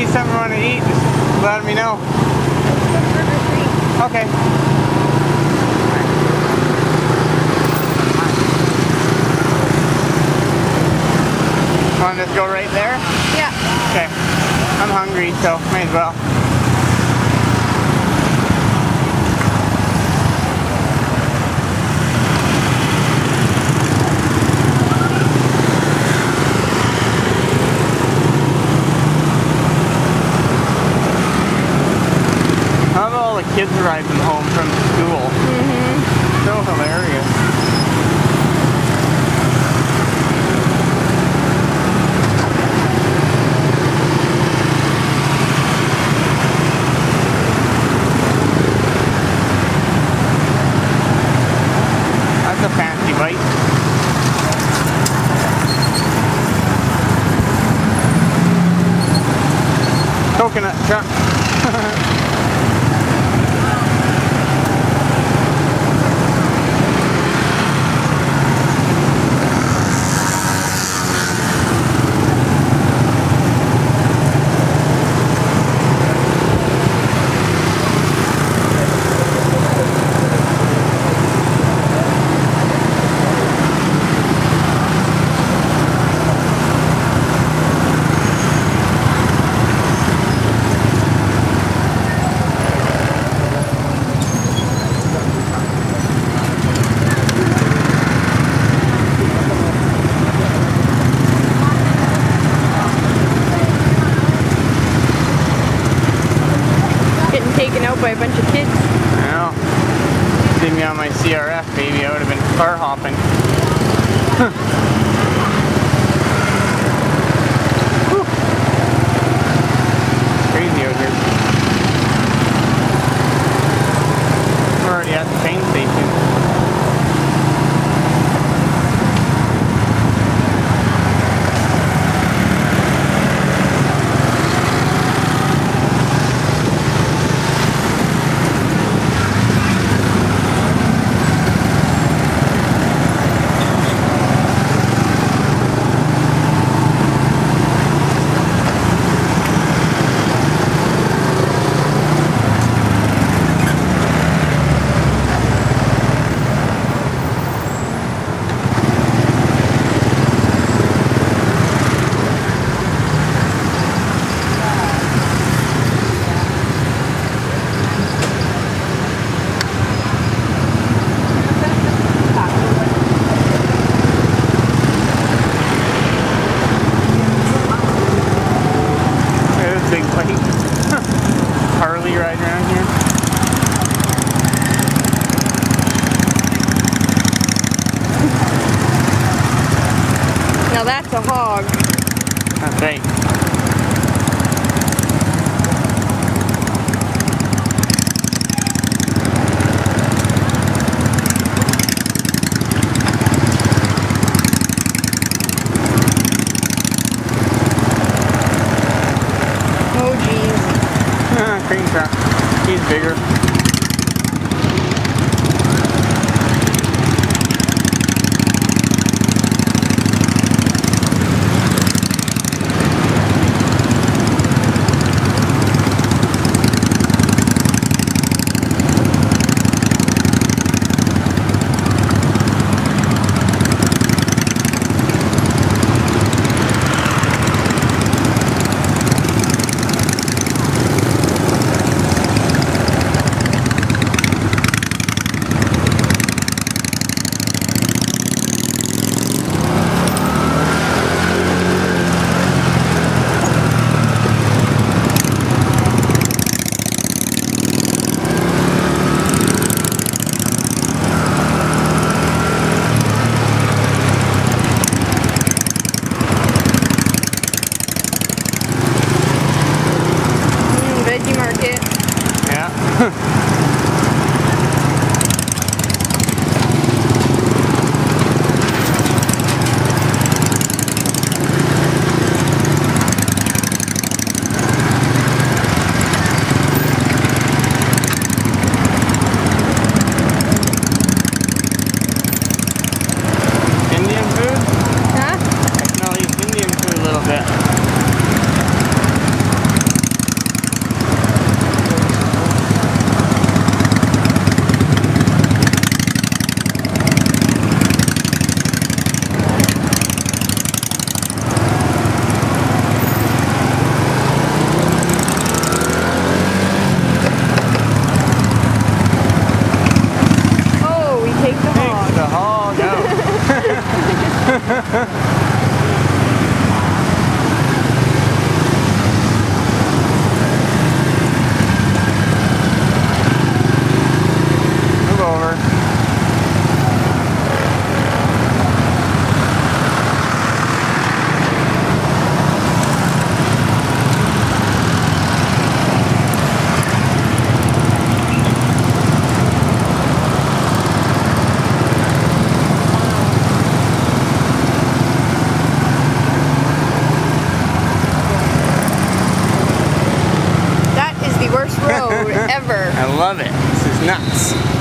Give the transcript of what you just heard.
see something you want to eat, just let me know. Okay. Want to just go right there? Yeah. Okay. I'm hungry, so may as well. The kids arriving home from school? Mm-hmm. So hilarious. That's a fancy bike. Coconut truck. Taken out by a bunch of kids. Know. See me on my CRF, baby, I would have been car hopping. that's a hog. Oh geez. Ah, cream truck. He's bigger. Love it. This is nuts.